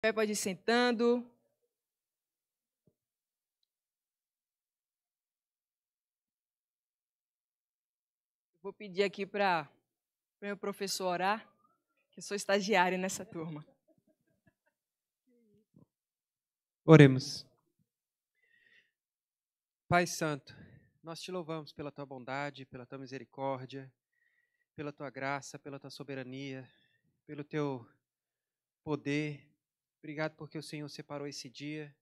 Pé pode ir sentando. Vou pedir aqui para o meu professor orar, que eu sou estagiária nessa turma. Oremos. Pai Santo, nós te louvamos pela tua bondade, pela tua misericórdia, pela tua graça, pela tua soberania, pelo teu poder. Obrigado porque o Senhor separou esse dia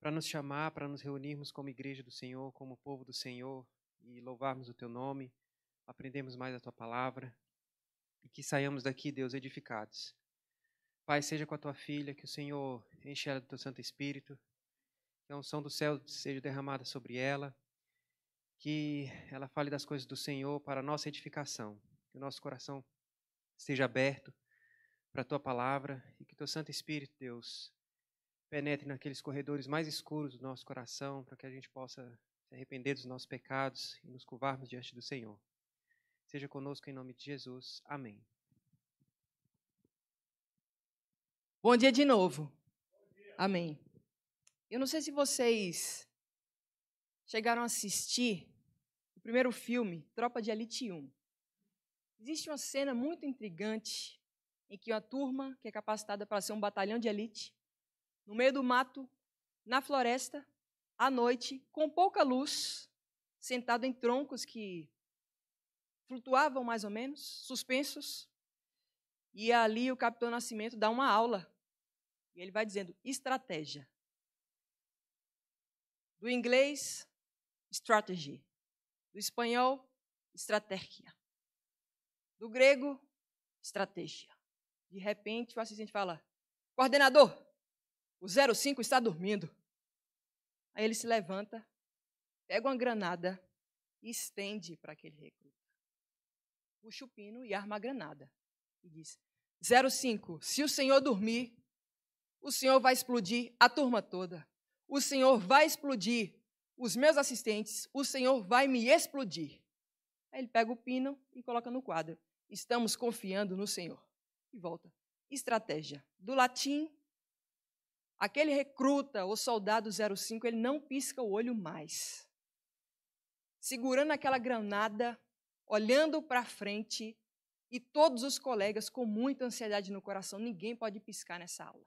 para nos chamar, para nos reunirmos como igreja do Senhor, como povo do Senhor e louvarmos o teu nome, aprendemos mais a tua palavra e que saiamos daqui, Deus, edificados. Pai, seja com a tua filha, que o Senhor enche ela do teu Santo Espírito, que a unção do céu seja derramada sobre ela, que ela fale das coisas do Senhor para a nossa edificação, que o nosso coração esteja aberto para a tua palavra e que teu Santo Espírito, Deus, penetre naqueles corredores mais escuros do nosso coração, para que a gente possa se arrepender dos nossos pecados e nos curvarmos diante do Senhor. Seja conosco em nome de Jesus. Amém. Bom dia de novo. Amém. Eu não sei se vocês chegaram a assistir o primeiro filme, Tropa de Elite 1. Existe uma cena muito intrigante em que uma turma, que é capacitada para ser um batalhão de elite, no meio do mato, na floresta, à noite, com pouca luz, sentado em troncos que flutuavam mais ou menos, suspensos, e ali o Capitão Nascimento dá uma aula. E ele vai dizendo estratégia. Do inglês, strategy. Do espanhol, estratégia. Do grego, estratégia. De repente, o assistente fala: Coordenador, o 05 está dormindo. Aí ele se levanta, pega uma granada e estende para aquele recruta. Puxa o pino e arma a granada. E diz: 05, se o senhor dormir, o senhor vai explodir a turma toda. O senhor vai explodir os meus assistentes. O senhor vai me explodir. Aí ele pega o pino e coloca no quadro. Estamos confiando no senhor. E volta. Estratégia. Do latim, aquele recruta ou soldado 05, ele não pisca o olho mais. Segurando aquela granada, olhando para frente, e todos os colegas com muita ansiedade no coração, ninguém pode piscar nessa aula.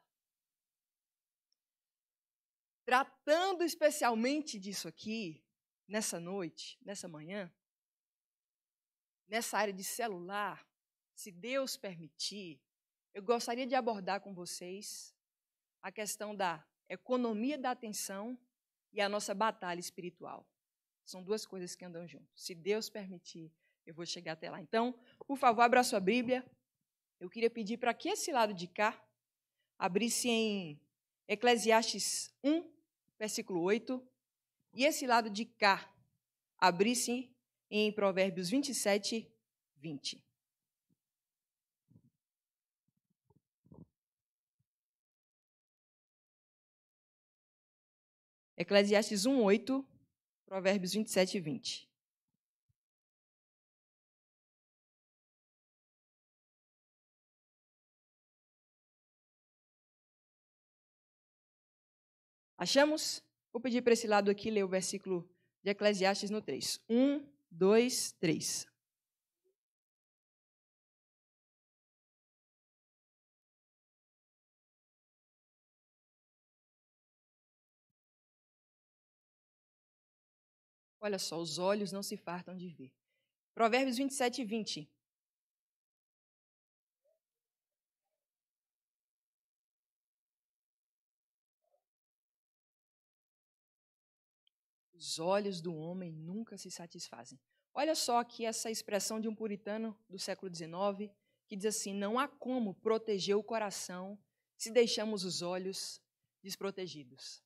Tratando especialmente disso aqui, nessa noite, nessa manhã, nessa área de celular, se Deus permitir, eu gostaria de abordar com vocês a questão da economia da atenção e a nossa batalha espiritual. São duas coisas que andam juntas. Se Deus permitir, eu vou chegar até lá. Então, por favor, abra sua Bíblia. Eu queria pedir para que esse lado de cá abrisse em Eclesiastes 1, versículo 8, e esse lado de cá abrisse em Provérbios 27, 20. Eclesiastes 1, 8, Provérbios 27 20. Achamos? Vou pedir para esse lado aqui ler o versículo de Eclesiastes no 3. 1, 2, 3. Olha só, os olhos não se fartam de ver. Provérbios 27, 20. Os olhos do homem nunca se satisfazem. Olha só aqui essa expressão de um puritano do século XIX, que diz assim: Não há como proteger o coração se deixamos os olhos desprotegidos.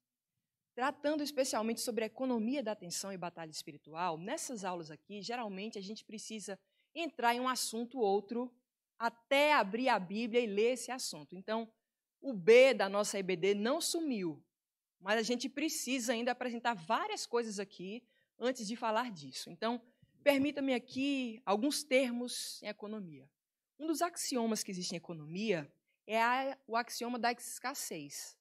Tratando especialmente sobre a economia da atenção e batalha espiritual, nessas aulas aqui, geralmente a gente precisa entrar em um assunto ou outro até abrir a Bíblia e ler esse assunto. Então, o B da nossa EBD não sumiu, mas a gente precisa ainda apresentar várias coisas aqui antes de falar disso. Então, permita-me aqui alguns termos em economia. Um dos axiomas que existe em economia é a, o axioma da escassez.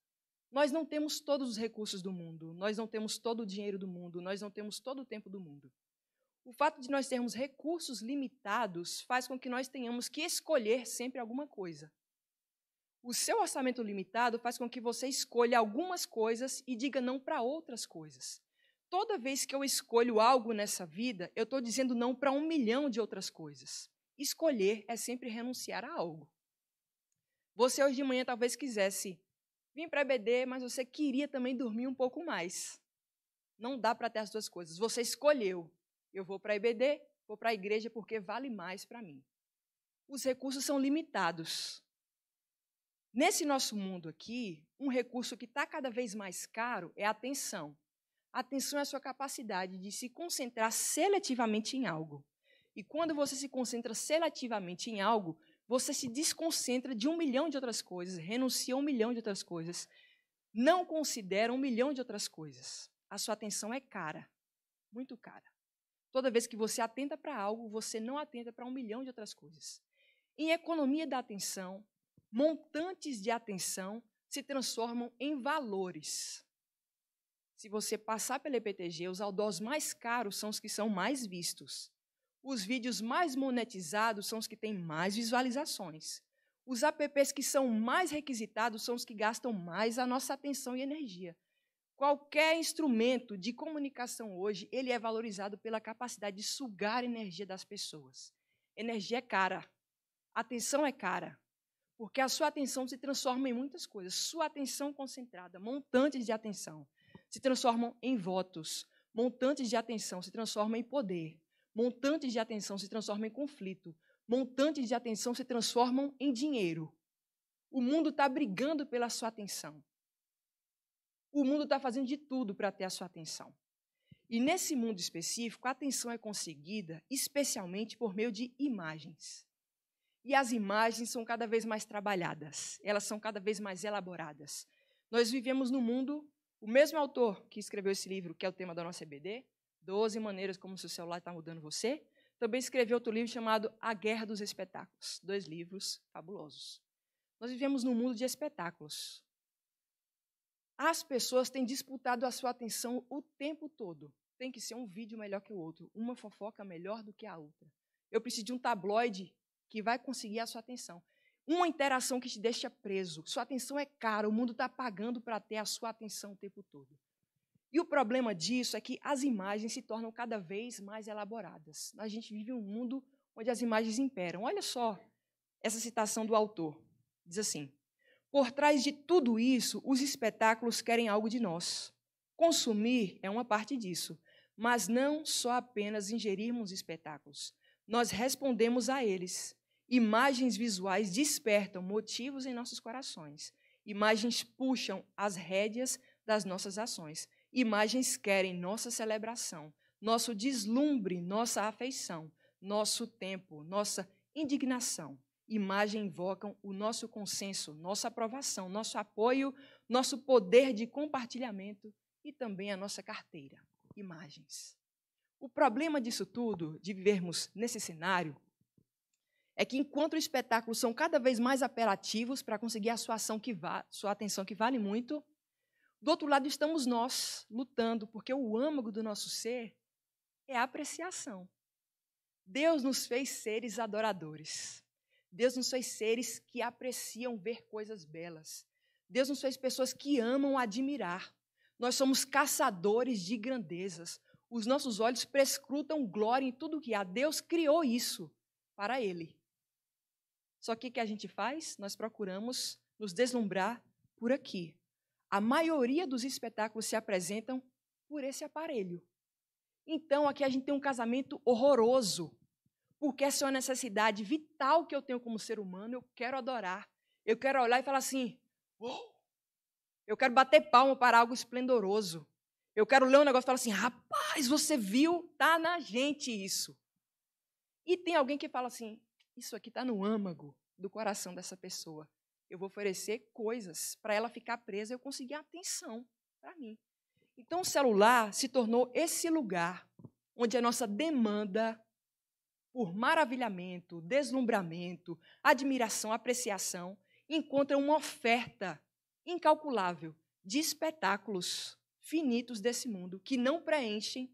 Nós não temos todos os recursos do mundo, nós não temos todo o dinheiro do mundo, nós não temos todo o tempo do mundo. O fato de nós termos recursos limitados faz com que nós tenhamos que escolher sempre alguma coisa. O seu orçamento limitado faz com que você escolha algumas coisas e diga não para outras coisas. Toda vez que eu escolho algo nessa vida, eu estou dizendo não para um milhão de outras coisas. Escolher é sempre renunciar a algo. Você hoje de manhã talvez quisesse Vim para a EBD, mas você queria também dormir um pouco mais. Não dá para ter as duas coisas. Você escolheu. Eu vou para a EBD, vou para a igreja porque vale mais para mim. Os recursos são limitados. Nesse nosso mundo aqui, um recurso que está cada vez mais caro é a atenção. A atenção é a sua capacidade de se concentrar seletivamente em algo. E quando você se concentra seletivamente em algo, você se desconcentra de um milhão de outras coisas, renuncia a um milhão de outras coisas, não considera um milhão de outras coisas. A sua atenção é cara, muito cara. Toda vez que você atenta para algo, você não atenta para um milhão de outras coisas. Em economia da atenção, montantes de atenção se transformam em valores. Se você passar pela EPTG, os outdoors mais caros são os que são mais vistos. Os vídeos mais monetizados são os que têm mais visualizações. Os apps que são mais requisitados são os que gastam mais a nossa atenção e energia. Qualquer instrumento de comunicação hoje, ele é valorizado pela capacidade de sugar energia das pessoas. Energia é cara. Atenção é cara. Porque a sua atenção se transforma em muitas coisas. Sua atenção concentrada, montantes de atenção, se transformam em votos. Montantes de atenção se transformam em poder. Montantes de atenção se transformam em conflito. Montantes de atenção se transformam em dinheiro. O mundo está brigando pela sua atenção. O mundo está fazendo de tudo para ter a sua atenção. E nesse mundo específico, a atenção é conseguida especialmente por meio de imagens. E as imagens são cada vez mais trabalhadas, elas são cada vez mais elaboradas. Nós vivemos no mundo, o mesmo autor que escreveu esse livro, que é o tema da nossa EBD, Doze maneiras como o seu celular está mudando você. Também escreveu outro livro chamado A Guerra dos Espetáculos. Dois livros fabulosos. Nós vivemos num mundo de espetáculos. As pessoas têm disputado a sua atenção o tempo todo. Tem que ser um vídeo melhor que o outro, uma fofoca melhor do que a outra. Eu preciso de um tabloide que vai conseguir a sua atenção. Uma interação que te deixa preso. Sua atenção é cara, o mundo está pagando para ter a sua atenção o tempo todo. E o problema disso é que as imagens se tornam cada vez mais elaboradas. A gente vive um mundo onde as imagens imperam. Olha só essa citação do autor. Diz assim: Por trás de tudo isso, os espetáculos querem algo de nós. Consumir é uma parte disso, mas não só apenas ingerirmos espetáculos. Nós respondemos a eles. Imagens visuais despertam motivos em nossos corações. Imagens puxam as rédeas das nossas ações. Imagens querem nossa celebração, nosso deslumbre, nossa afeição, nosso tempo, nossa indignação. Imagem invocam o nosso consenso, nossa aprovação, nosso apoio, nosso poder de compartilhamento e também a nossa carteira. Imagens. O problema disso tudo, de vivermos nesse cenário, é que enquanto os espetáculos são cada vez mais apelativos para conseguir a sua ação que sua atenção que vale muito, do outro lado estamos nós lutando, porque o âmago do nosso ser é a apreciação. Deus nos fez seres adoradores. Deus nos fez seres que apreciam ver coisas belas. Deus nos fez pessoas que amam admirar. Nós somos caçadores de grandezas. Os nossos olhos prescrutam glória em tudo que há. Deus criou isso para Ele. Só que o que a gente faz? Nós procuramos nos deslumbrar por aqui, a maioria dos espetáculos se apresentam por esse aparelho. Então, aqui a gente tem um casamento horroroso, porque essa é uma necessidade vital que eu tenho como ser humano. Eu quero adorar. Eu quero olhar e falar assim: oh! eu quero bater palma para algo esplendoroso. Eu quero ler um negócio e falar assim: rapaz, você viu? Está na gente isso. E tem alguém que fala assim: isso aqui está no âmago do coração dessa pessoa eu vou oferecer coisas para ela ficar presa eu conseguir atenção para mim. Então, o celular se tornou esse lugar onde a nossa demanda por maravilhamento, deslumbramento, admiração, apreciação encontra uma oferta incalculável de espetáculos finitos desse mundo que não preenchem,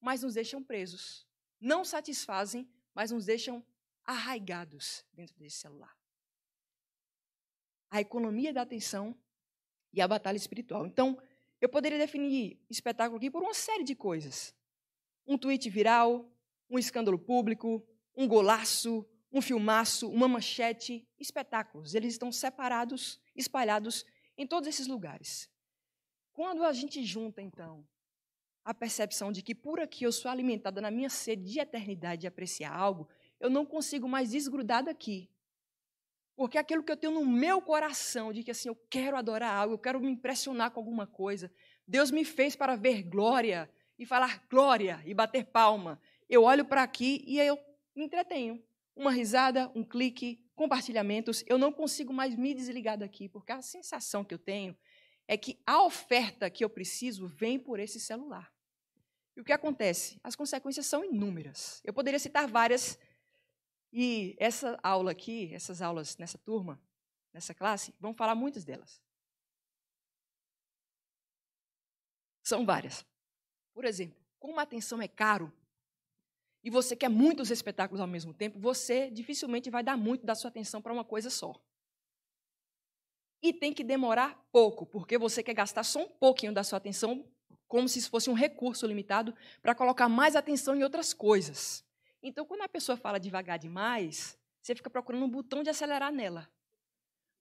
mas nos deixam presos. Não satisfazem, mas nos deixam arraigados dentro desse celular. A economia da atenção e a batalha espiritual. Então, eu poderia definir espetáculo aqui por uma série de coisas. Um tweet viral, um escândalo público, um golaço, um filmaço, uma manchete, espetáculos. Eles estão separados, espalhados em todos esses lugares. Quando a gente junta, então, a percepção de que por aqui eu sou alimentada na minha sede de eternidade de apreciar algo, eu não consigo mais desgrudar daqui. Porque aquilo que eu tenho no meu coração, de que assim, eu quero adorar algo, eu quero me impressionar com alguma coisa, Deus me fez para ver glória e falar glória e bater palma. Eu olho para aqui e eu me entretenho. Uma risada, um clique, compartilhamentos, eu não consigo mais me desligar daqui, porque a sensação que eu tenho é que a oferta que eu preciso vem por esse celular. E o que acontece? As consequências são inúmeras. Eu poderia citar várias e essa aula aqui, essas aulas nessa turma, nessa classe, vão falar muitas delas. São várias. Por exemplo, como a atenção é caro e você quer muitos espetáculos ao mesmo tempo, você dificilmente vai dar muito da sua atenção para uma coisa só. E tem que demorar pouco, porque você quer gastar só um pouquinho da sua atenção, como se fosse um recurso limitado, para colocar mais atenção em outras coisas. Então, quando a pessoa fala devagar demais, você fica procurando um botão de acelerar nela.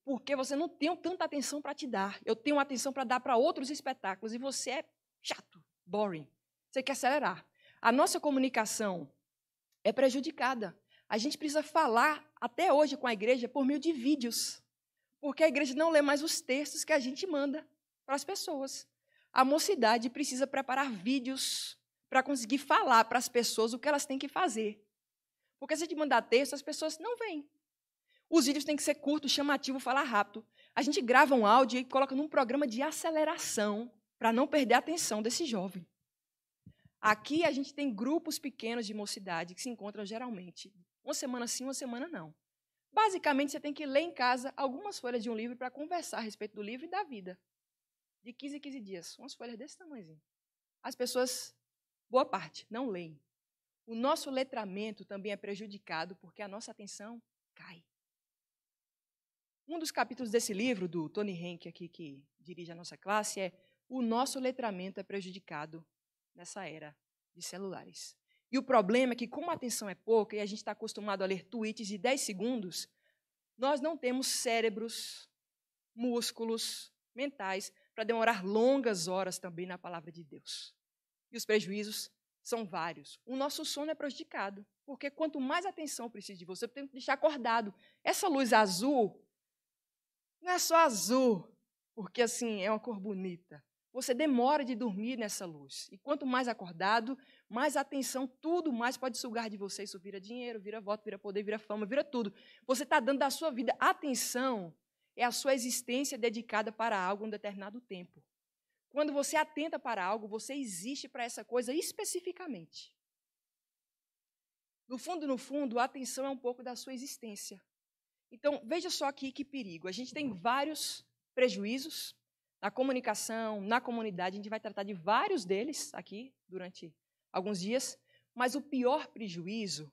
Porque você não tem tanta atenção para te dar. Eu tenho atenção para dar para outros espetáculos e você é chato, boring. Você quer acelerar. A nossa comunicação é prejudicada. A gente precisa falar até hoje com a igreja por meio de vídeos. Porque a igreja não lê mais os textos que a gente manda para as pessoas. A mocidade precisa preparar vídeos para conseguir falar para as pessoas o que elas têm que fazer. Porque se a gente mandar texto, as pessoas não vêm. Os vídeos têm que ser curtos, chamativos, falar rápido. A gente grava um áudio e coloca num programa de aceleração para não perder a atenção desse jovem. Aqui a gente tem grupos pequenos de mocidade que se encontram geralmente uma semana sim, uma semana não. Basicamente, você tem que ler em casa algumas folhas de um livro para conversar a respeito do livro e da vida. De 15 em 15 dias. Umas folhas desse tamanhozinho. As pessoas boa parte, não leem. O nosso letramento também é prejudicado porque a nossa atenção cai. Um dos capítulos desse livro, do Tony Henke, aqui, que dirige a nossa classe, é O nosso letramento é prejudicado nessa era de celulares. E o problema é que, como a atenção é pouca e a gente está acostumado a ler tweets de 10 segundos, nós não temos cérebros, músculos mentais para demorar longas horas também na palavra de Deus. E os prejuízos são vários. O nosso sono é prejudicado, porque quanto mais atenção precisa de você, tem que deixar acordado. Essa luz azul não é só azul, porque assim é uma cor bonita. Você demora de dormir nessa luz. E quanto mais acordado, mais atenção, tudo mais pode sugar de você. Isso vira dinheiro, vira voto, vira poder, vira fama, vira tudo. Você está dando da sua vida. Atenção é a sua existência dedicada para algo um determinado tempo. Quando você atenta para algo, você existe para essa coisa especificamente. No fundo, no fundo, a atenção é um pouco da sua existência. Então, veja só aqui que perigo. A gente tem vários prejuízos na comunicação, na comunidade. A gente vai tratar de vários deles aqui durante alguns dias. Mas o pior prejuízo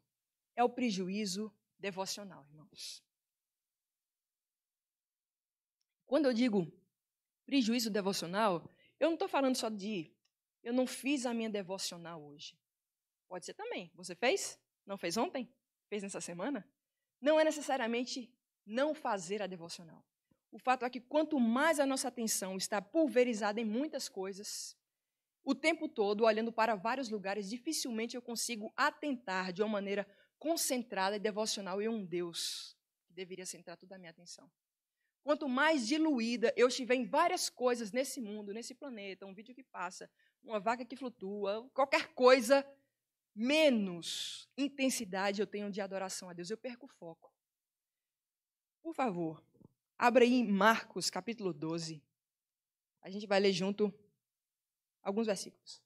é o prejuízo devocional, irmãos. Quando eu digo prejuízo devocional, eu não estou falando só de eu não fiz a minha devocional hoje. Pode ser também. Você fez? Não fez ontem? Fez nessa semana? Não é necessariamente não fazer a devocional. O fato é que quanto mais a nossa atenção está pulverizada em muitas coisas, o tempo todo olhando para vários lugares, dificilmente eu consigo atentar de uma maneira concentrada e devocional em um Deus que deveria centrar toda a minha atenção. Quanto mais diluída eu estiver em várias coisas nesse mundo, nesse planeta, um vídeo que passa, uma vaca que flutua, qualquer coisa, menos intensidade eu tenho de adoração a Deus. Eu perco o foco. Por favor, abra aí Marcos, capítulo 12. A gente vai ler junto alguns versículos.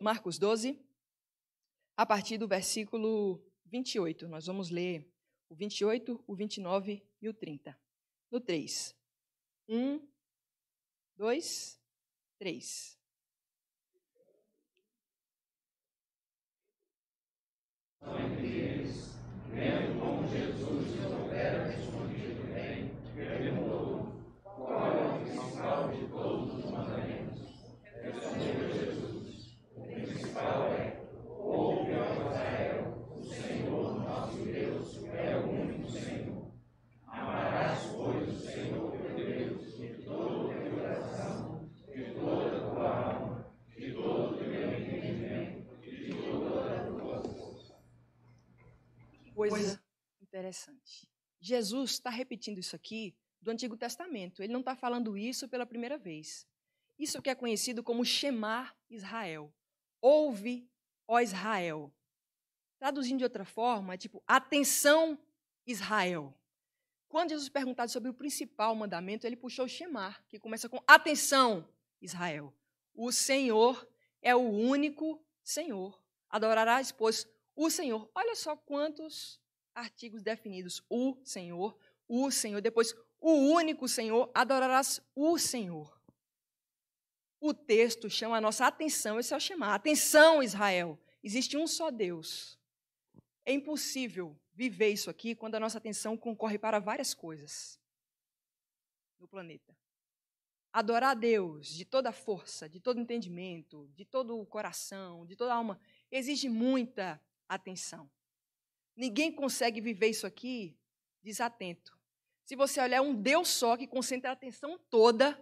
Marcos 12, a partir do versículo 28. Nós vamos ler o 28, o 29 e o 30. No 3. 1, 2, 3. Entre eles, vendo como Jesus opera escondido bem, perguntou qual é o principal de todos os mandamentos. Respondeu Jesus: O principal é: ouve, ó Israel, o Senhor nosso Deus é o único Senhor. Amarás, pois, o Senhor teu Deus de todo o teu coração, de toda a tua alma, de todo o teu entendimento, de toda a tua força. Coisa interessante. Jesus está repetindo isso aqui do Antigo Testamento. Ele não está falando isso pela primeira vez. Isso que é conhecido como Shemar Israel. Ouve, ó Israel. Traduzindo de outra forma, é tipo, atenção, Israel. Quando Jesus perguntado sobre o principal mandamento, ele puxou o Shemar, que começa com atenção, Israel. O Senhor é o único Senhor. Adorarás, pois, o Senhor. Olha só quantos artigos definidos. O Senhor, o Senhor. Depois, o único Senhor. Adorarás o Senhor. O texto chama a nossa atenção, esse é o chamar. Atenção, Israel. Existe um só Deus. É impossível viver isso aqui quando a nossa atenção concorre para várias coisas no planeta. Adorar a Deus de toda a força, de todo entendimento, de todo o coração, de toda a alma, exige muita atenção. Ninguém consegue viver isso aqui desatento. Se você olhar um Deus só que concentra a atenção toda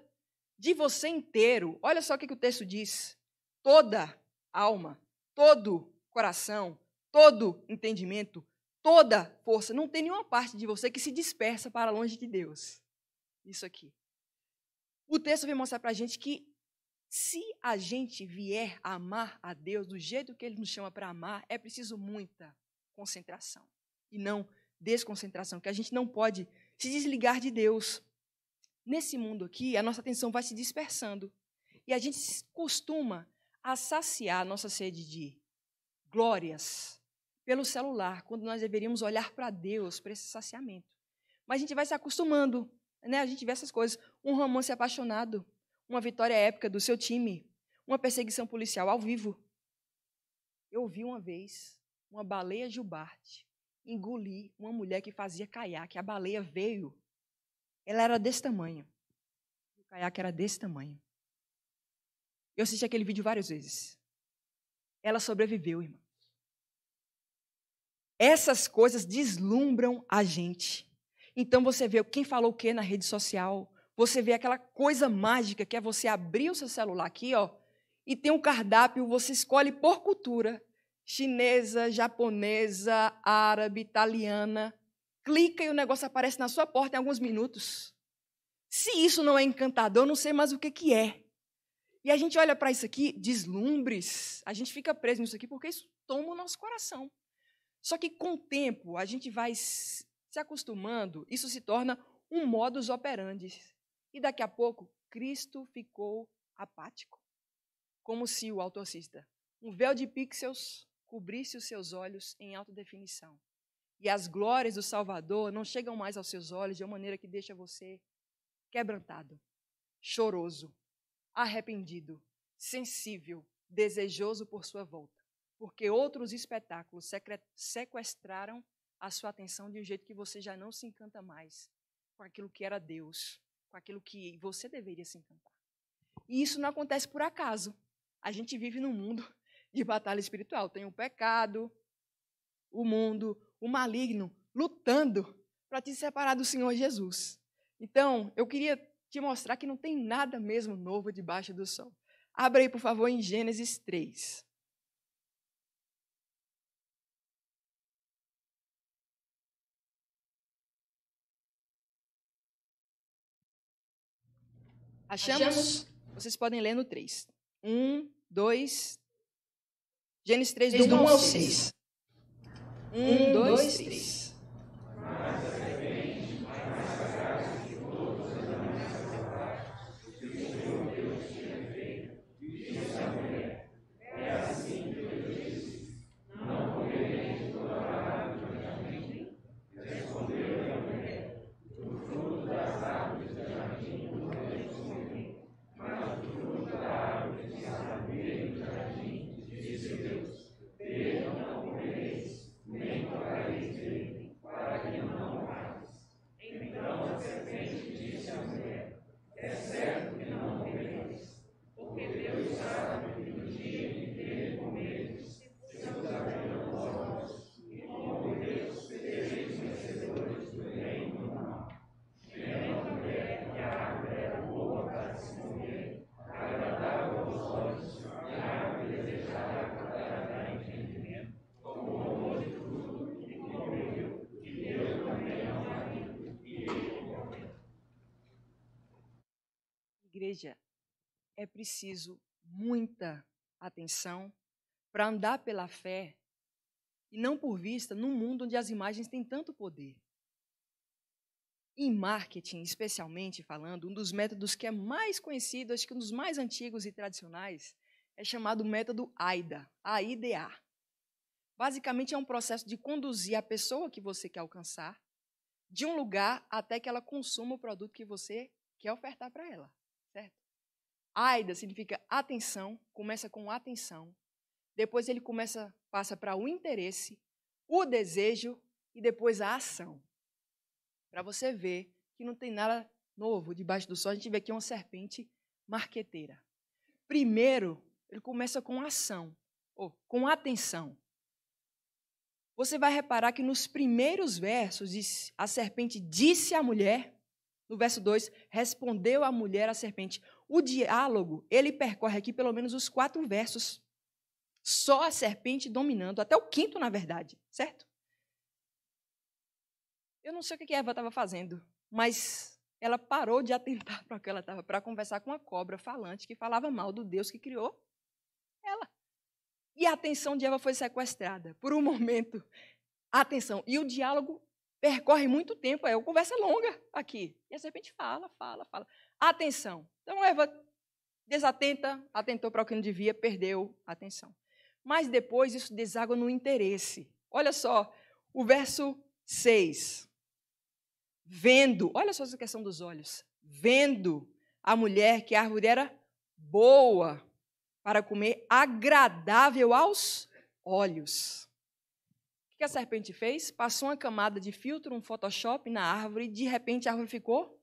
de você inteiro, olha só o que o texto diz: toda alma, todo coração, todo entendimento, toda força. Não tem nenhuma parte de você que se dispersa para longe de Deus. Isso aqui. O texto vem mostrar para a gente que se a gente vier a amar a Deus do jeito que Ele nos chama para amar, é preciso muita concentração e não desconcentração, que a gente não pode se desligar de Deus. Nesse mundo aqui, a nossa atenção vai se dispersando e a gente costuma a saciar a nossa sede de glórias pelo celular, quando nós deveríamos olhar para Deus para esse saciamento. Mas a gente vai se acostumando, né? A gente vê essas coisas, um romance apaixonado, uma vitória épica do seu time, uma perseguição policial ao vivo. Eu vi uma vez uma baleia jubarte engolir uma mulher que fazia caiaque. A baleia veio, ela era desse tamanho. O caiaque era desse tamanho. Eu assisti aquele vídeo várias vezes. Ela sobreviveu, irmãos. Essas coisas deslumbram a gente. Então você vê quem falou o que na rede social, você vê aquela coisa mágica que é você abrir o seu celular aqui, ó, e tem um cardápio, você escolhe por cultura, chinesa, japonesa, árabe, italiana, clica e o negócio aparece na sua porta em alguns minutos. Se isso não é encantador, eu não sei mais o que, que é. E a gente olha para isso aqui, deslumbres, a gente fica preso nisso aqui porque isso toma o nosso coração. Só que com o tempo, a gente vai se acostumando, isso se torna um modus operandi. E daqui a pouco, Cristo ficou apático. Como se o autor cita, um véu de pixels cobrisse os seus olhos em alta definição. E as glórias do Salvador não chegam mais aos seus olhos de uma maneira que deixa você quebrantado, choroso, arrependido, sensível, desejoso por sua volta. Porque outros espetáculos sequestraram a sua atenção de um jeito que você já não se encanta mais com aquilo que era Deus, com aquilo que você deveria se encantar. E isso não acontece por acaso. A gente vive num mundo de batalha espiritual. Tem o pecado, o mundo, o maligno lutando para te separar do Senhor Jesus. Então, eu queria te mostrar que não tem nada mesmo novo debaixo do sol. Abra aí, por favor, em Gênesis 3. Achamos? Vocês podem ler no 3. 1, 2, Gênesis 3, do 1 ao 6. 1, 2, 3. Igreja, é preciso muita atenção para andar pela fé e não por vista num mundo onde as imagens têm tanto poder. Em marketing, especialmente falando, um dos métodos que é mais conhecido, acho que um dos mais antigos e tradicionais, é chamado método AIDA, AIDA. Basicamente é um processo de conduzir a pessoa que você quer alcançar de um lugar até que ela consuma o produto que você quer ofertar para ela, certo? AIDA significa atenção, começa com atenção. Depois ele começa, passa para o interesse, o desejo e depois a ação. Para você ver que não tem nada novo debaixo do sol, a gente vê aqui uma serpente marqueteira. Primeiro, ele começa com ação, ou com atenção. Você vai reparar que nos primeiros versos, a serpente disse à mulher, no verso 2, respondeu a mulher à serpente. O diálogo, ele percorre aqui pelo menos os quatro versos. Só a serpente dominando, até o quinto, na verdade, certo? Eu não sei o que Eva estava fazendo, mas ela parou de atentar para o que ela estava, para conversar com a cobra falante que falava mal do Deus que criou ela. E a atenção de Eva foi sequestrada por um momento. Atenção. E o diálogo percorre muito tempo, é uma conversa longa aqui. E a serpente fala, fala, fala. Atenção. Então Eva desatenta, atentou para o que não devia, perdeu a atenção. Mas depois isso deságua no interesse. Olha só, o verso 6. Vendo, olha só essa questão dos olhos. Vendo a mulher que a árvore era boa para comer, agradável aos olhos. Que a serpente fez? Passou uma camada de filtro, um Photoshop na árvore, e de repente a árvore ficou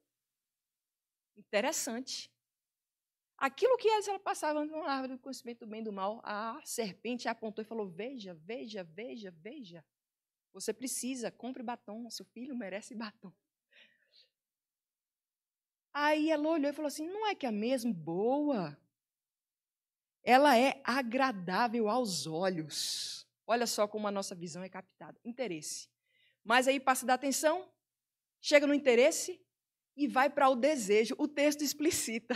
interessante. Aquilo que ela passava na árvore do conhecimento do bem e do mal, a serpente apontou e falou: Veja, veja, veja, veja. Você precisa, compre batom, seu filho merece batom. Aí ela olhou e falou assim: Não é que é mesmo boa? Ela é agradável aos olhos. Olha só como a nossa visão é captada. Interesse. Mas aí passa da atenção, chega no interesse e vai para o desejo. O texto explicita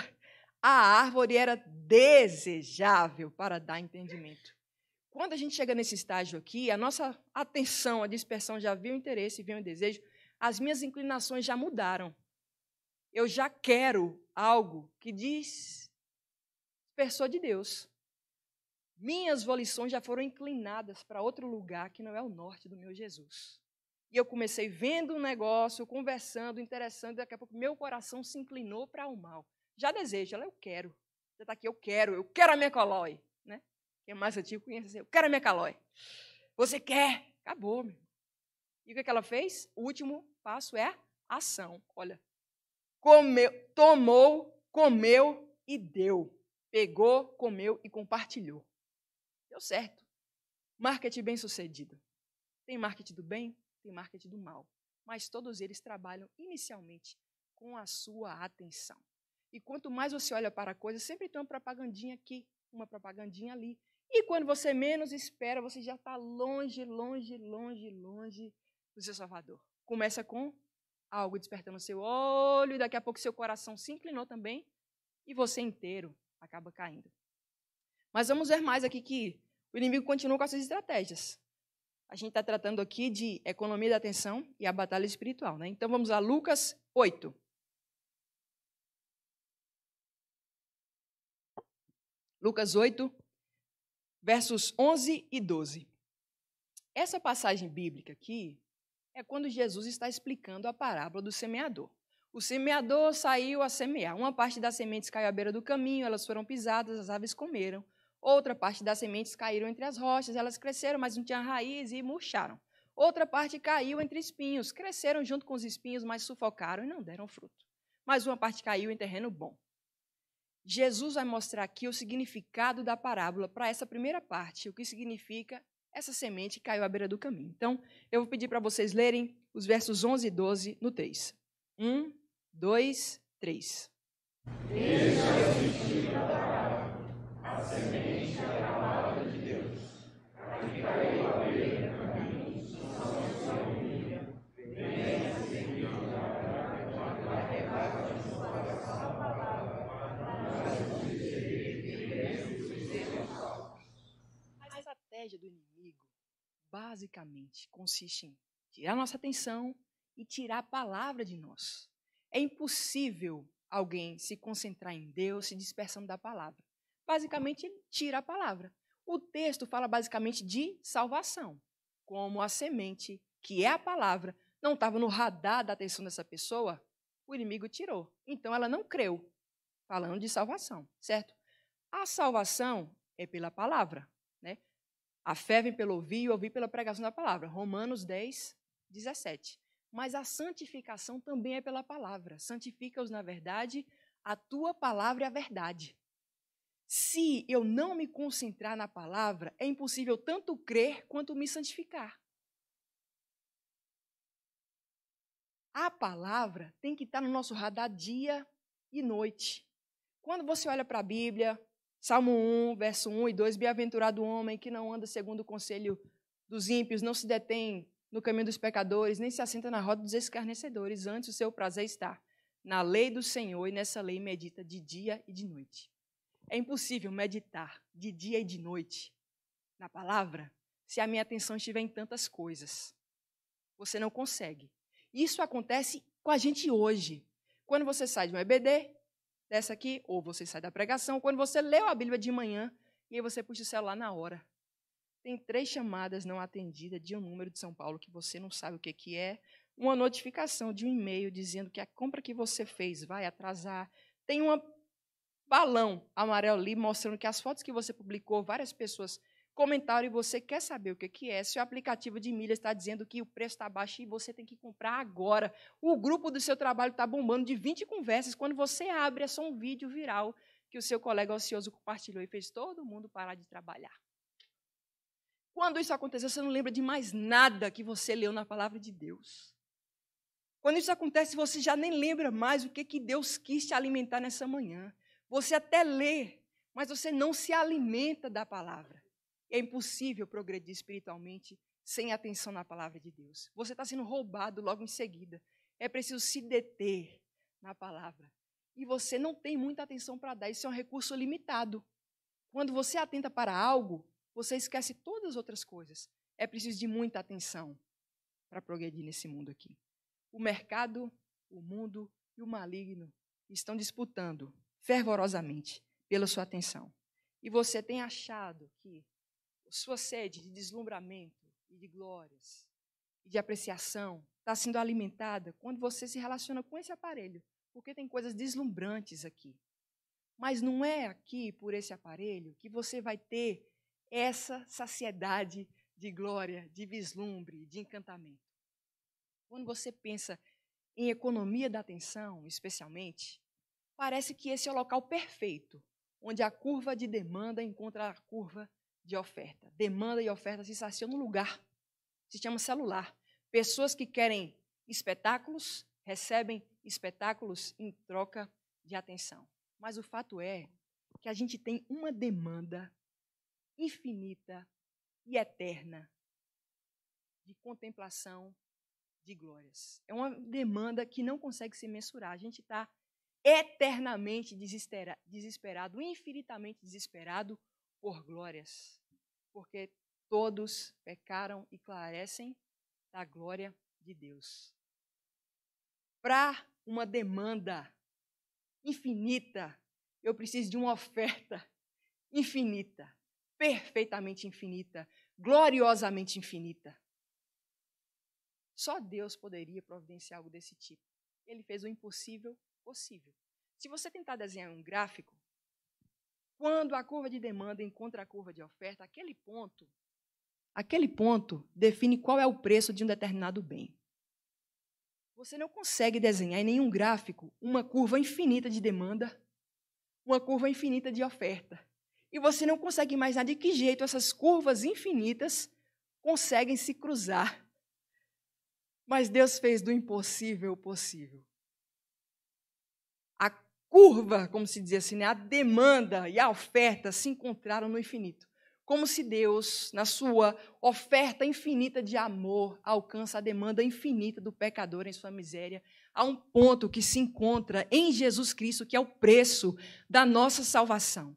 a árvore era desejável para dar entendimento. Quando a gente chega nesse estágio aqui, a nossa atenção, a dispersão já viu o interesse, viu o desejo, as minhas inclinações já mudaram. Eu já quero algo que diz dispersou de Deus. Minhas volições já foram inclinadas para outro lugar que não é o norte do meu Jesus. E eu comecei vendo um negócio, conversando, interessando, e daqui a pouco meu coração se inclinou para o mal. Já deseja, ela, eu quero. Você está aqui, eu quero, eu quero a minha calói. Né? Quem é mais antigo conhece assim, eu quero a minha calói. Você quer? Acabou, meu. E o que, é que ela fez? O último passo é ação. Olha, comeu, tomou, comeu e deu. Pegou, comeu e compartilhou. Certo. Marketing bem sucedido. Tem marketing do bem, tem marketing do mal. Mas todos eles trabalham inicialmente com a sua atenção. E quanto mais você olha para a coisa, sempre tem uma propagandinha aqui, uma propagandinha ali. E quando você menos espera, você já está longe, longe, longe, longe do seu Salvador. Começa com algo despertando seu olho, e daqui a pouco seu coração se inclinou também, e você inteiro acaba caindo. Mas vamos ver mais aqui que o inimigo continua com essas estratégias. A gente está tratando aqui de economia da atenção e a batalha espiritual. Né? Então vamos a Lucas 8. Lucas 8, versos 11 e 12. Essa passagem bíblica aqui é quando Jesus está explicando a parábola do semeador. O semeador saiu a semear. Uma parte das sementes caiu à beira do caminho, elas foram pisadas, as aves comeram. Outra parte das sementes caíram entre as rochas, elas cresceram, mas não tinham raiz e murcharam. Outra parte caiu entre espinhos, cresceram junto com os espinhos, mas sufocaram e não deram fruto. Mas uma parte caiu em terreno bom. Jesus vai mostrar aqui o significado da parábola para essa primeira parte, o que significa essa semente caiu à beira do caminho. Então, eu vou pedir para vocês lerem os versos 11 e 12 no texto. 1, 2, 3. Esse é semente da palavra de Deus. Ficarei a beira no caminho, não sou minha. Venha, Senhor, arrebatar de sua palavra, para nos dizer que queremos sejam salvos. A estratégia do inimigo, basicamente, consiste em tirar nossa atenção e tirar a palavra de nós. É impossível alguém se concentrar em Deus se dispersando da palavra. Basicamente, ele tira a palavra. O texto fala basicamente de salvação, como a semente, que é a palavra, não estava no radar da atenção dessa pessoa, o inimigo tirou. Então ela não creu, falando de salvação, certo? A salvação é pela palavra, né? A fé vem pelo ouvir e ouvir pela pregação da palavra. Romanos 10, 17. Mas a santificação também é pela palavra. Santifica-os na verdade, a tua palavra é a verdade. Se eu não me concentrar na palavra, é impossível tanto crer quanto me santificar. A palavra tem que estar no nosso radar dia e noite. Quando você olha para a Bíblia, Salmo 1, verso 1 e 2, Bem-aventurado o homem que não anda segundo o conselho dos ímpios, não se detém no caminho dos pecadores, nem se assenta na roda dos escarnecedores, antes o seu prazer está na lei do Senhor e nessa lei medita de dia e de noite. É impossível meditar de dia e de noite na palavra se a minha atenção estiver em tantas coisas. Você não consegue. Isso acontece com a gente hoje. Quando você sai de um EBD, dessa aqui, ou você sai da pregação, quando você leu a Bíblia de manhã e aí você puxa o celular na hora. Tem três chamadas não atendidas de um número de São Paulo que você não sabe o que, que é. Uma notificação de um e-mail dizendo que a compra que você fez vai atrasar. Tem um balão amarelo ali mostrando que as fotos que você publicou, várias pessoas comentário e você quer saber o que, que é, se o aplicativo de milhas está dizendo que o preço está baixo e você tem que comprar agora. O grupo do seu trabalho está bombando de 20 conversas. Quando você abre, é só um vídeo viral que o seu colega ocioso compartilhou e fez todo mundo parar de trabalhar. Quando isso aconteceu, você não lembra de mais nada que você leu na palavra de Deus. Quando isso acontece, você já nem lembra mais o que, que Deus quis te alimentar nessa manhã. Você até lê, mas você não se alimenta da palavra. É impossível progredir espiritualmente sem atenção na palavra de Deus. Você está sendo roubado logo em seguida. É preciso se deter na palavra. E você não tem muita atenção para dar. Isso é um recurso limitado. Quando você atenta para algo, você esquece todas as outras coisas. É preciso de muita atenção para progredir nesse mundo aqui. O mercado, o mundo e o maligno estão disputando fervorosamente pela sua atenção. E você tem achado que sua sede de deslumbramento e de glórias e de apreciação está sendo alimentada quando você se relaciona com esse aparelho, porque tem coisas deslumbrantes aqui. Mas não é aqui, por esse aparelho, que você vai ter essa saciedade de glória, de vislumbre, de encantamento. Quando você pensa em economia da atenção, especialmente, parece que esse é o local perfeito, onde a curva de demanda encontra a curva de oferta. Demanda e oferta se saciam no lugar. Se chama celular. Pessoas que querem espetáculos recebem espetáculos em troca de atenção. Mas o fato é que a gente tem uma demanda infinita e eterna de contemplação de glórias. É uma demanda que não consegue se mensurar. A gente está eternamente desesperado, infinitamente desesperado por glórias, porque todos pecaram e carecem da glória de Deus. Para uma demanda infinita, eu preciso de uma oferta infinita, perfeitamente infinita, gloriosamente infinita. Só Deus poderia providenciar algo desse tipo. Ele fez o impossível possível. Se você tentar desenhar um gráfico, quando a curva de demanda encontra a curva de oferta, aquele ponto, aquele ponto define qual é o preço de um determinado bem. Você não consegue desenhar em nenhum gráfico uma curva infinita de demanda, uma curva infinita de oferta. E você não consegue imaginar de que jeito essas curvas infinitas conseguem se cruzar. Mas Deus fez do impossível o possível curva, como se diz assim, né? a demanda e a oferta se encontraram no infinito. Como se Deus, na sua oferta infinita de amor, alcança a demanda infinita do pecador em sua miséria, a um ponto que se encontra em Jesus Cristo, que é o preço da nossa salvação.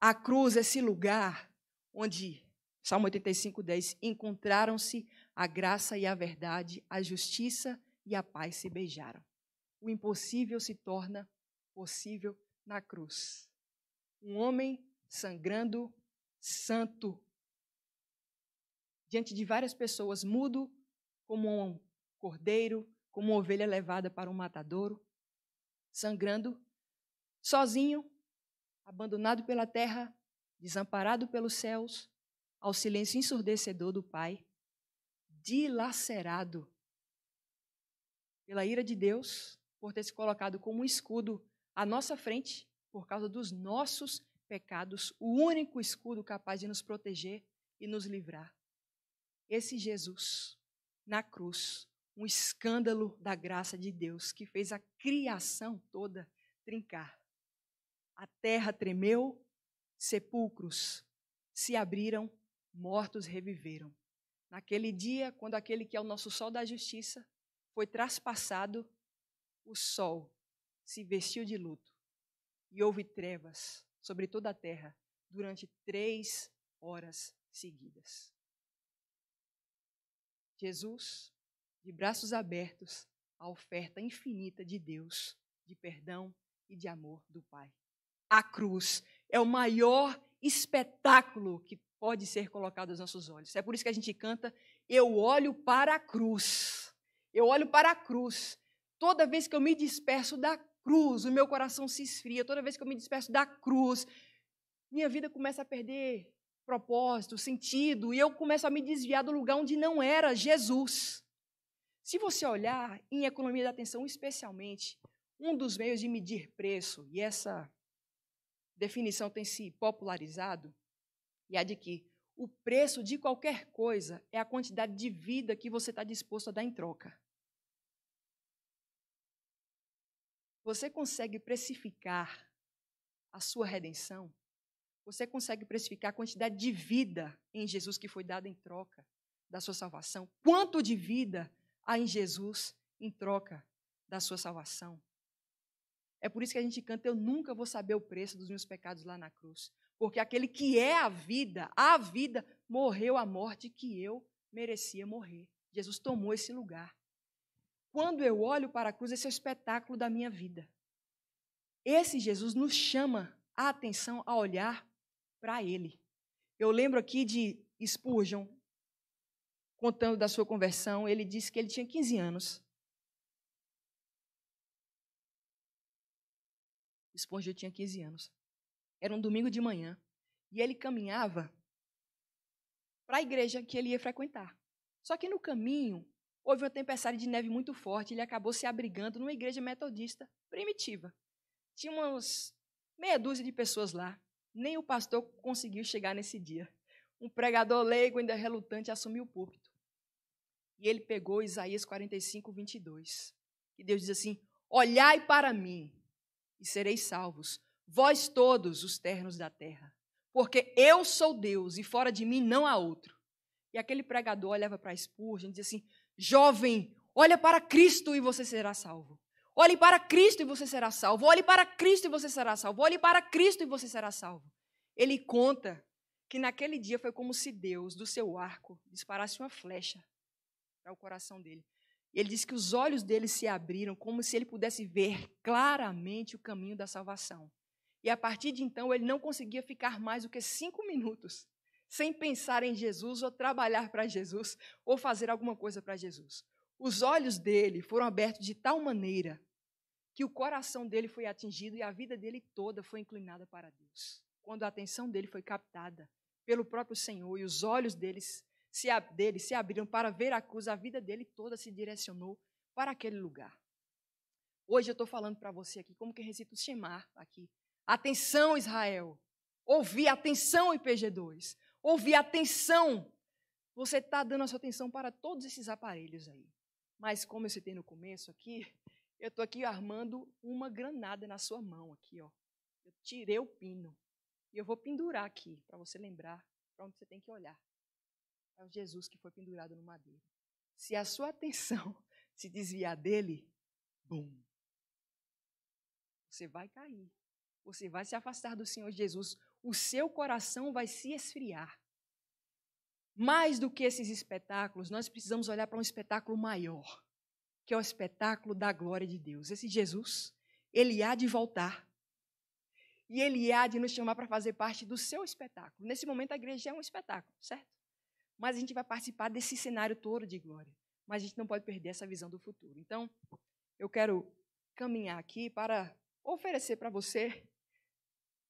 A cruz é esse lugar onde Salmo 85, 10. Encontraram-se a graça e a verdade, a justiça e a paz se beijaram. O impossível se torna possível na cruz. Um homem sangrando, santo, diante de várias pessoas, mudo como um cordeiro, como uma ovelha levada para um matadouro, sangrando, sozinho, abandonado pela terra, desamparado pelos céus, ao silêncio ensurdecedor do Pai, dilacerado pela ira de Deus, por ter se colocado como um escudo à nossa frente, por causa dos nossos pecados, o único escudo capaz de nos proteger e nos livrar. Esse Jesus, na cruz, um escândalo da graça de Deus que fez a criação toda trincar. A terra tremeu, sepulcros se abriram, mortos reviveram. Naquele dia, quando aquele que é o nosso sol da justiça foi traspassado, o sol se vestiu de luto e houve trevas sobre toda a terra durante três horas seguidas. Jesus de braços abertos à oferta infinita de Deus, de perdão e de amor do Pai. A cruz é o maior espetáculo que pode ser colocado aos nossos olhos. É por isso que a gente canta: Eu olho para a cruz. Eu olho para a cruz. Toda vez que eu me disperso da cruz, o meu coração se esfria. Toda vez que eu me disperso da cruz, minha vida começa a perder propósito, sentido, e eu começo a me desviar do lugar onde não era Jesus. Se você olhar em economia da atenção, especialmente, um dos meios de medir preço, e essa definição tem se popularizado, e é de que o preço de qualquer coisa é a quantidade de vida que você está disposto a dar em troca. Você consegue precificar a sua redenção? Você consegue precificar a quantidade de vida em Jesus que foi dada em troca da sua salvação? Quanto de vida há em Jesus em troca da sua salvação. É por isso que a gente canta: Eu nunca vou saber o preço dos meus pecados lá na cruz. Porque aquele que é a vida, a vida, morreu a morte que eu merecia morrer. Jesus tomou esse lugar. Quando eu olho para a cruz, esse é o espetáculo da minha vida. Esse Jesus nos chama a atenção a olhar para Ele. Eu lembro aqui de Spurgeon, contando da sua conversão, ele disse que ele tinha 15 anos. Spurgeon tinha 15 anos. Era um domingo de manhã. E ele caminhava para a igreja que ele ia frequentar. Só que no caminho, houve uma tempestade de neve muito forte. Ele acabou se abrigando numa igreja metodista primitiva. Tinha umas meia dúzia de pessoas lá. Nem o pastor conseguiu chegar nesse dia. Um pregador leigo, ainda relutante, assumiu o púlpito. E ele pegou Isaías 45, 22. E Deus diz assim: Olhai para mim e sereis salvos, vós todos os ternos da terra, porque eu sou Deus e fora de mim não há outro. E aquele pregador olhava para Spurgeon e dizia assim: Jovem, olha para Cristo e você será salvo. Olhe para Cristo e você será salvo. Olhe para Cristo e você será salvo. Olhe para Cristo e você será salvo. Ele conta que naquele dia foi como se Deus, do seu arco, disparasse uma flecha ao coração dele. Ele diz que os olhos dele se abriram como se ele pudesse ver claramente o caminho da salvação. E a partir de então ele não conseguia ficar mais do que cinco minutos sem pensar em Jesus ou trabalhar para Jesus ou fazer alguma coisa para Jesus. Os olhos dele foram abertos de tal maneira que o coração dele foi atingido e a vida dele toda foi inclinada para Deus. Quando a atenção dele foi captada pelo próprio Senhor e os olhos deles se, dele se abriram para ver a cruz, a vida dele toda se direcionou para aquele lugar. Hoje eu estou falando para você aqui, como que recito chamar aqui. Atenção, Israel. Ouvi, atenção, IPG2. Ouvi, atenção. Você está dando a sua atenção para todos esses aparelhos aí. Mas como eu citei no começo aqui, eu estou aqui armando uma granada na sua mão aqui, ó. Eu tirei o pino. E eu vou pendurar aqui, para você lembrar para onde você tem que olhar é o Jesus que foi pendurado no madeiro. Se a sua atenção se desviar dele, bum, você vai cair. Você vai se afastar do Senhor Jesus. O seu coração vai se esfriar. Mais do que esses espetáculos, nós precisamos olhar para um espetáculo maior, que é o espetáculo da glória de Deus. Esse Jesus, ele há de voltar. E ele há de nos chamar para fazer parte do seu espetáculo. Nesse momento, a igreja é um espetáculo, certo? Mas a gente vai participar desse cenário todo de glória. Mas a gente não pode perder essa visão do futuro. Então, eu quero caminhar aqui para oferecer para você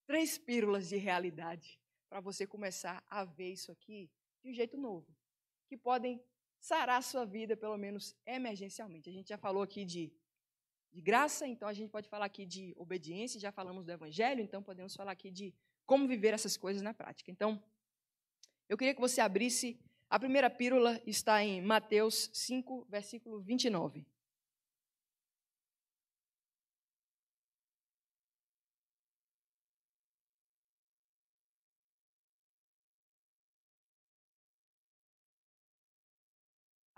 três pílulas de realidade para você começar a ver isso aqui de um jeito novo, que podem sarar a sua vida, pelo menos emergencialmente. A gente já falou aqui de, de graça, então a gente pode falar aqui de obediência, já falamos do evangelho, então podemos falar aqui de como viver essas coisas na prática. Então, eu queria que você abrisse. A primeira pílula está em Mateus 5, versículo 29.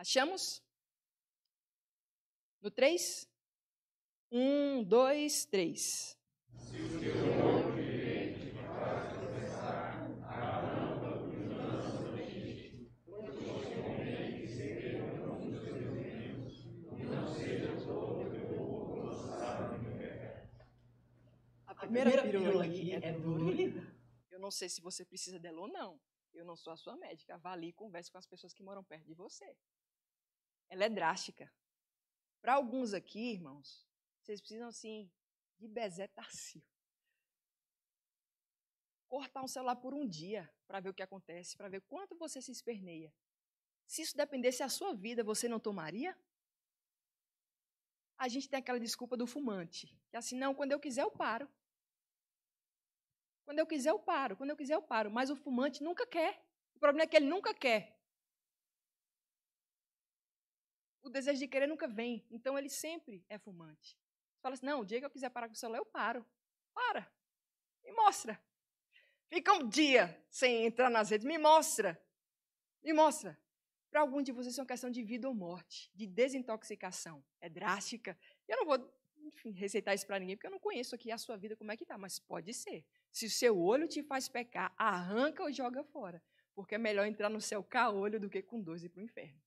Achamos? No 3? 1, 2, 3. Se o teu faz Egito, pois que um teus membros, e não seja todo o teu corpo lançado no inferno. A primeira pílula aqui é dolorida. Eu não sei se você precisa dela ou não. Eu não sou a sua médica. Avalie e converse com as pessoas que moram perto de você ela é drástica. Para alguns aqui, irmãos, vocês precisam, assim, de bezetacil. Cortar um celular por um dia para ver o que acontece, para ver quanto você se esperneia. Se isso dependesse da sua vida, você não tomaria? A gente tem aquela desculpa do fumante, que é assim, não, quando eu quiser eu paro. Quando eu quiser eu paro, quando eu quiser eu paro. Mas o fumante nunca quer. O problema é que ele nunca quer o desejo de querer nunca vem. Então ele sempre é fumante. Você fala assim: não, o dia que eu quiser parar com o celular, eu paro. Para. Me mostra. Fica um dia sem entrar nas redes. Me mostra. Me mostra. Para algum de vocês, é uma questão de vida ou morte, de desintoxicação. É drástica. Eu não vou enfim, receitar isso para ninguém, porque eu não conheço aqui a sua vida, como é que está, mas pode ser. Se o seu olho te faz pecar, arranca ou joga fora. Porque é melhor entrar no céu caolho do que com dois e para o inferno.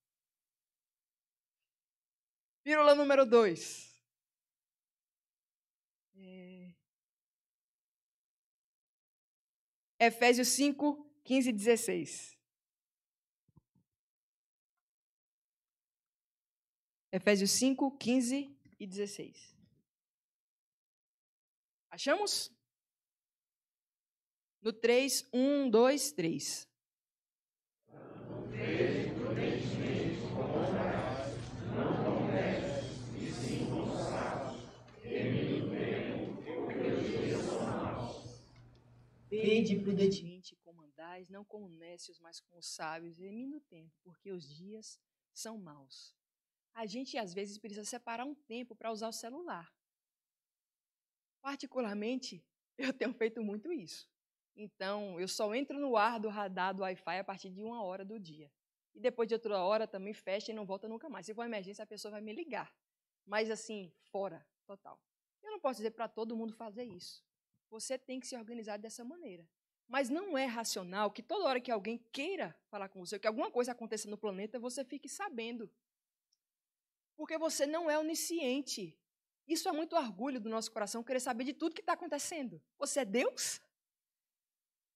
Pílula número 2. É... Efésios 5, 15 e 16. Efésios 5, 15 e 16. Achamos? No 3, 1, 2, 3. No 3, Vede prudentemente como andais, não como nécios, mas como sábios, remindo o tempo, porque os dias são maus. A gente, às vezes, precisa separar um tempo para usar o celular. Particularmente, eu tenho feito muito isso. Então, eu só entro no ar do radar do Wi-Fi a partir de uma hora do dia. E depois de outra hora também fecha e não volta nunca mais. Se for uma emergência, a pessoa vai me ligar. Mas assim, fora, total. Eu não posso dizer para todo mundo fazer isso. Você tem que se organizar dessa maneira. Mas não é racional que toda hora que alguém queira falar com você, que alguma coisa aconteça no planeta, você fique sabendo. Porque você não é onisciente. Isso é muito orgulho do nosso coração, querer saber de tudo que está acontecendo. Você é Deus?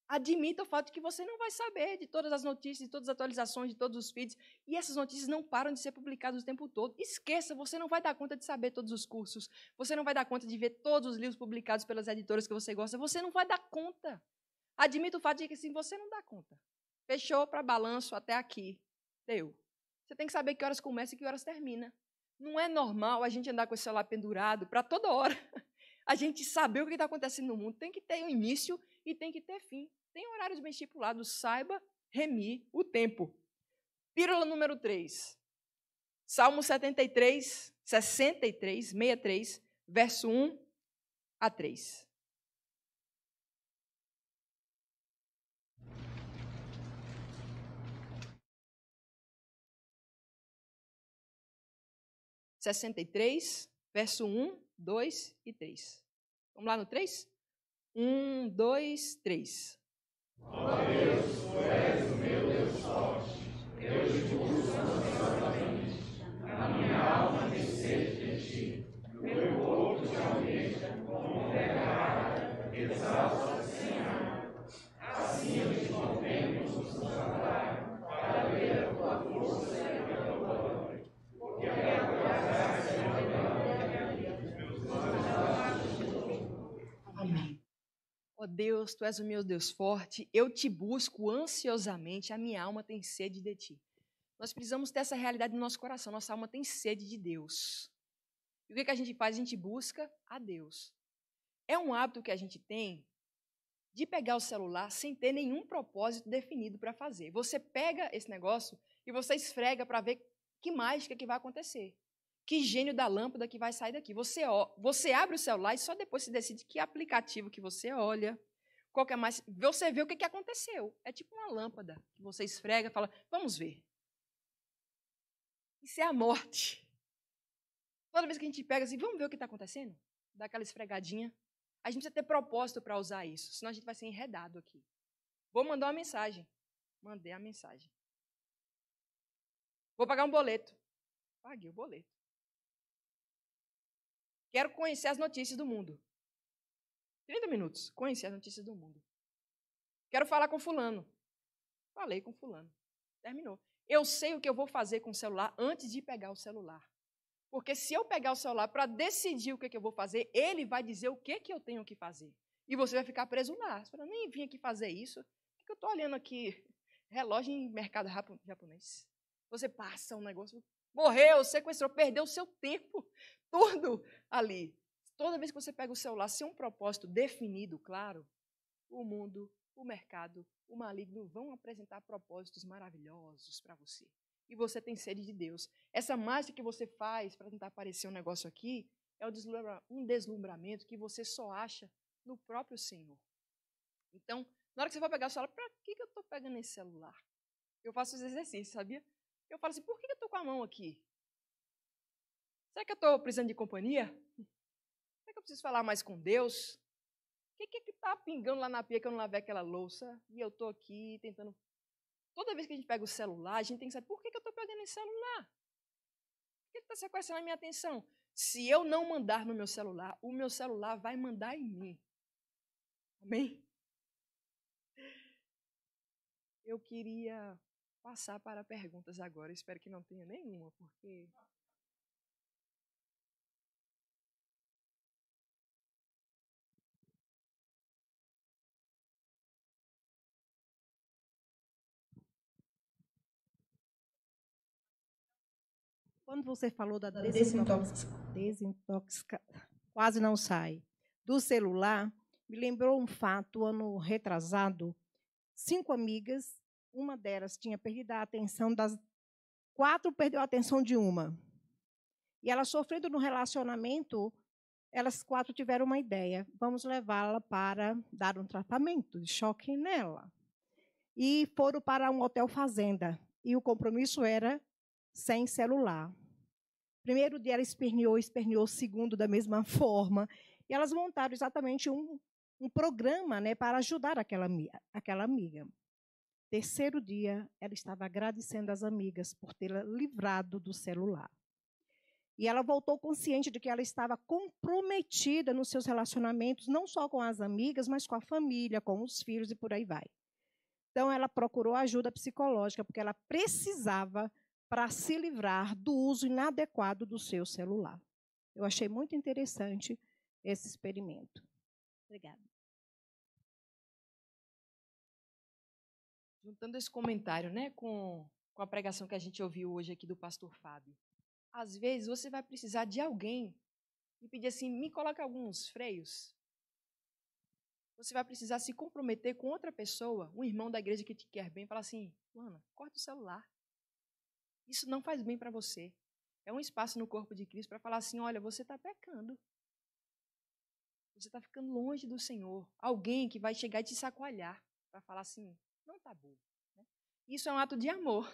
Admita o fato de que você não vai saber de todas as notícias, de todas as atualizações, de todos os feeds. E essas notícias não param de ser publicadas o tempo todo. Esqueça, você não vai dar conta de saber todos os cursos. Você não vai dar conta de ver todos os livros publicados pelas editoras que você gosta. Você não vai dar conta. Admita o fato de que assim, você não dá conta. Fechou para balanço até aqui. Deu. Você tem que saber que horas começa e que horas termina. Não é normal a gente andar com o celular pendurado para toda hora. A gente saber o que está acontecendo no mundo. Tem que ter um início e tem que ter fim. Tem horários bem estipulados, saiba remir o tempo. Pílula número 3. Salmo 73, 63, 63, verso 1 a 3. Sessenta e três, verso um, dois e três. Vamos lá no três? Um, dois, três. Ó Deus, tu és o meu Deus forte Eu te busco ansiosamente. A minha alma tem sede de ti. Meu corpo te almeja como terra árida, exausta sem água. Assim eu te contemplo no santuário, para ver a tua força e a tua glória. Porque a tua graça é a minha Amém. Ó oh Deus, tu és o meu Deus forte, eu te busco ansiosamente, a minha alma tem sede de ti. Nós precisamos ter essa realidade no nosso coração, nossa alma tem sede de Deus. E o que, que a gente faz? A gente busca a Deus. É um hábito que a gente tem de pegar o celular sem ter nenhum propósito definido para fazer. Você pega esse negócio e você esfrega para ver que mágica que vai acontecer. Que gênio da lâmpada que vai sair daqui. Você, você abre o celular e só depois se decide que aplicativo que você olha, qual que é mais. Você vê o que, que aconteceu. É tipo uma lâmpada que você esfrega e fala: vamos ver. Isso é a morte. Toda vez que a gente pega assim, vamos ver o que está acontecendo? Dá aquela esfregadinha. A gente precisa ter propósito para usar isso, senão a gente vai ser enredado aqui. Vou mandar uma mensagem. Mandei a mensagem. Vou pagar um boleto. Paguei o boleto. Quero conhecer as notícias do mundo. 30 minutos. Conhecer as notícias do mundo. Quero falar com fulano. Falei com fulano. Terminou. Eu sei o que eu vou fazer com o celular antes de pegar o celular. Porque se eu pegar o celular para decidir o que, que eu vou fazer, ele vai dizer o que, que eu tenho que fazer. E você vai ficar preso lá. Você fala, nem vim aqui fazer isso. O que eu estou olhando aqui? Relógio em mercado japonês. Você passa um negócio, morreu, sequestrou, perdeu o seu tempo todo ali. Toda vez que você pega o celular sem um propósito definido, claro, o mundo, o mercado, o maligno vão apresentar propósitos maravilhosos para você. E você tem sede de Deus. Essa mágica que você faz para tentar aparecer um negócio aqui é um deslumbramento que você só acha no próprio Senhor. Então, na hora que você for pegar o celular, para que, que eu estou pegando esse celular? Eu faço os exercícios, sabia? Eu falo assim, por que eu estou com a mão aqui? Será que eu estou precisando de companhia? Será que eu preciso falar mais com Deus? O que que está pingando lá na pia que eu não lavei aquela louça? E eu estou aqui tentando. Toda vez que a gente pega o celular, a gente tem que saber por que, que eu estou pegando esse celular? Por que está sequestrando a minha atenção? Se eu não mandar no meu celular, o meu celular vai mandar em mim. Amém? Eu queria passar para perguntas agora. Espero que não tenha nenhuma, porque Quando você falou da desintoxicação, quase não sai, do celular, me lembrou um fato, ano retrasado, cinco amigas, uma delas tinha perdido a atenção das quatro, perdeu a atenção de uma. E ela sofrendo no relacionamento, elas quatro tiveram uma ideia, vamos levá-la para dar um tratamento de choque nela. E foram para um hotel fazenda. E o compromisso era sem celular. Primeiro dia ela esperneou, esperneou, segundo da mesma forma. E elas montaram exatamente um, um programa né, para ajudar aquela, aquela amiga. Terceiro dia, ela estava agradecendo às amigas por tê-la livrado do celular. E ela voltou consciente de que ela estava comprometida nos seus relacionamentos, não só com as amigas, mas com a família, com os filhos e por aí vai. Então, ela procurou ajuda psicológica, porque ela precisava para se livrar do uso inadequado do seu celular. Eu achei muito interessante esse experimento. Obrigada. Juntando esse comentário né, com, com a pregação que a gente ouviu hoje aqui do pastor Fábio. Às vezes você vai precisar de alguém e pedir assim: me coloque alguns freios. Você vai precisar se comprometer com outra pessoa, um irmão da igreja que te quer bem, falar assim: Ana, corta o celular. Isso não faz bem para você. É um espaço no corpo de Cristo para falar assim: olha, você está pecando. Você está ficando longe do Senhor. Alguém que vai chegar e te sacoalhar para falar assim: não está bom. Né? Isso é um ato de amor.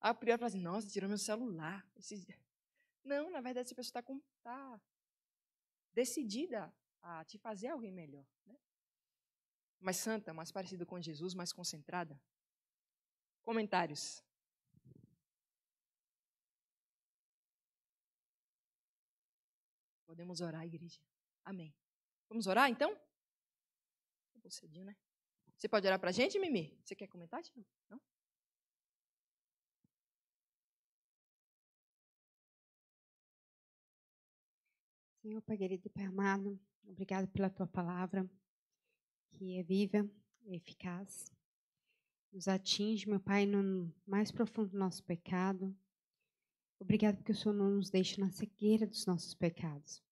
A priori fala assim: nossa, tirou meu celular. Não, na verdade, essa pessoa está tá decidida a te fazer alguém melhor. Né? Mais santa, mais parecida com Jesus, mais concentrada. Comentários. Podemos orar, igreja. Amém. Vamos orar, então? Um cedinho, né? Você pode orar para a gente, Mimi? Você quer comentar? Não? Senhor, Pai querido e Pai amado, obrigado pela Tua palavra, que é viva e eficaz. Nos atinge, meu Pai, no mais profundo do nosso pecado. Obrigado porque o Senhor não nos deixa na cegueira dos nossos pecados.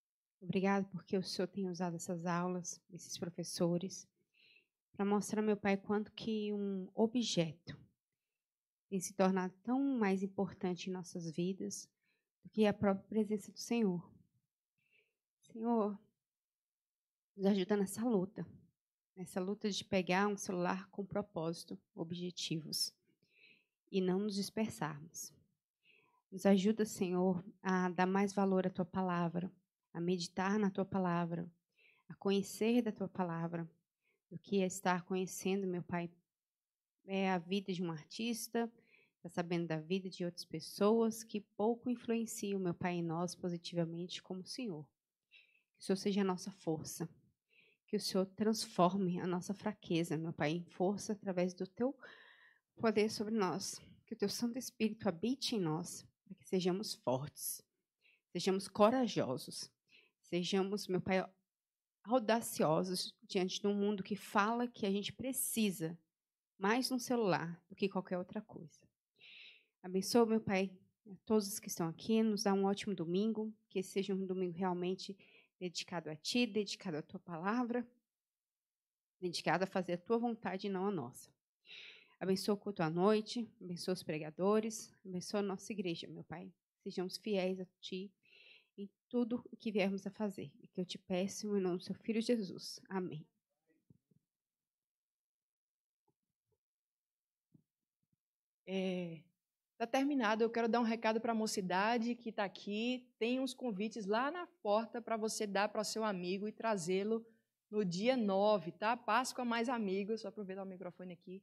Obrigado porque o Senhor tem usado essas aulas, esses professores, para mostrar, meu Pai, quanto que um objeto tem se tornado tão mais importante em nossas vidas do que a própria presença do Senhor. Senhor, nos ajuda nessa luta, nessa luta de pegar um celular com propósito, objetivos, e não nos dispersarmos. Nos ajuda, Senhor, a dar mais valor à tua palavra, a meditar na tua palavra, a conhecer da tua palavra, do que é estar conhecendo, meu Pai, é a vida de um artista, está sabendo da vida de outras pessoas que pouco influenciam, meu Pai, em nós positivamente como o Senhor. Que o Senhor seja a nossa força. Que o Senhor transforme a nossa fraqueza, meu Pai, em força através do teu poder sobre nós. Que o teu Santo Espírito habite em nós, para que sejamos fortes, sejamos corajosos, sejamos, meu Pai, audaciosos diante de um mundo que fala que a gente precisa mais um celular do que qualquer outra coisa. Abençoa, meu Pai, a todos os que estão aqui, nos dá um ótimo domingo, que seja um domingo realmente dedicado a Ti, dedicado à Tua palavra, dedicado a fazer a Tua vontade e não a nossa. Abençoa o culto à noite, abençoa os pregadores, abençoa a nossa igreja, meu Pai. Sejamos fiéis a Ti em tudo o que viermos a fazer. E que eu te peço em nome do seu Filho Jesus. Amém. É, tá terminado. Eu quero dar um recado para a mocidade que está aqui. Tem uns convites lá na porta para você dar para o seu amigo e trazê-lo no dia 9, tá? Páscoa mais amigos. Só aproveitar o microfone aqui.